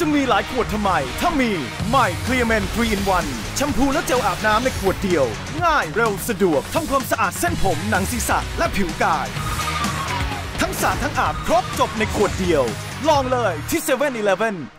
จะมีหลายขวดทำไม ถ้ามีใหม่เคลียร์แมน 3 in 1แชมพูและเจลอาบน้ำในขวดเดียว ง่ายเร็วสะดวกทำความสะอาดเส้นผมหนังศีรษะและผิวกาย ทั้งสระทั้งอาบครบจบในขวดเดียว ลองเลยที่7 e เ e ่ e อ